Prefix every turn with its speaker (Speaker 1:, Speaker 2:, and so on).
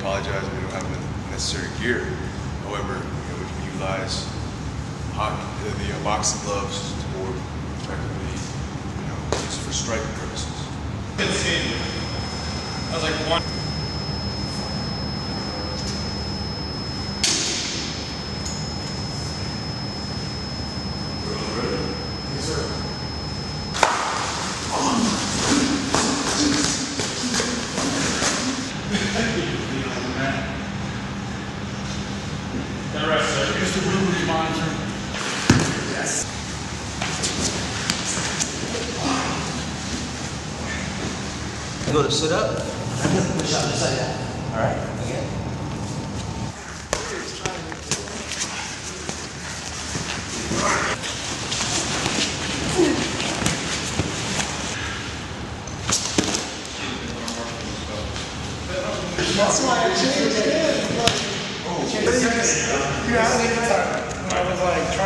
Speaker 1: apologize. We don't have the necessary gear. However, you know, we can utilize hockey, the, the uh, boxing gloves more effectively, you know, for striking purposes.
Speaker 2: I was like one. That right, sir.
Speaker 3: Mr. Blue, would you monitor?
Speaker 4: You go to sit up. Push out the side. All right.
Speaker 3: That's why I changed it. You had me, I was like.